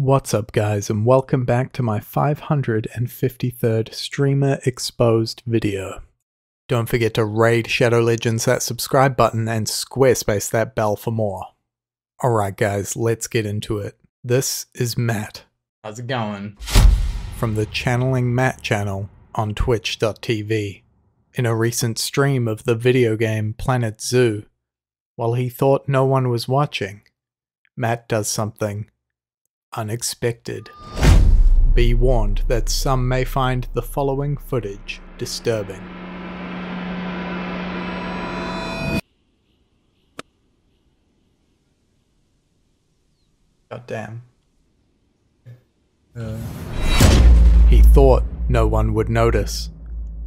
What's up, guys, and welcome back to my 553rd Streamer Exposed video. Don't forget to raid Shadow Legends that subscribe button and squarespace that bell for more. Alright, guys, let's get into it. This is Matt. How's it going? From the Channeling Matt channel on twitch.tv. In a recent stream of the video game Planet Zoo, while he thought no one was watching, Matt does something unexpected. Be warned that some may find the following footage disturbing. God damn. Uh, he thought no one would notice.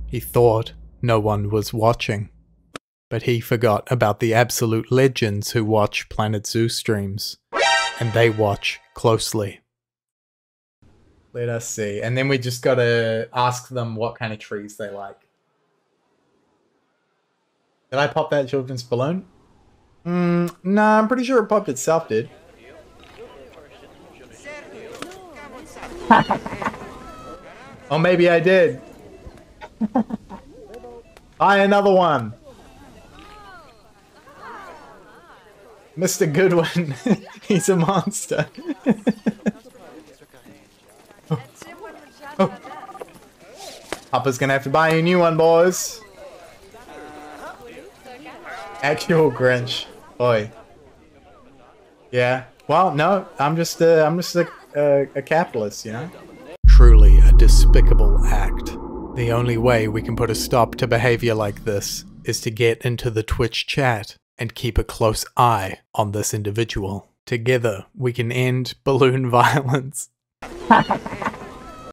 He thought no one was watching. But he forgot about the absolute legends who watch Planet Zoo streams. And they watch closely. Let us see. And then we just gotta ask them what kind of trees they like. Did I pop that children's balloon? Mm, nah, I'm pretty sure it popped itself, did. oh, maybe I did. Buy another one. Mr. Goodwin, he's a monster. oh. Oh. Papa's gonna have to buy a new one, boys. Actual Grinch, boy. Yeah. Well, no, I'm just, uh, I'm just a, a, a capitalist, you know. Truly a despicable act. The only way we can put a stop to behavior like this is to get into the Twitch chat and keep a close eye on this individual. Together, we can end balloon violence.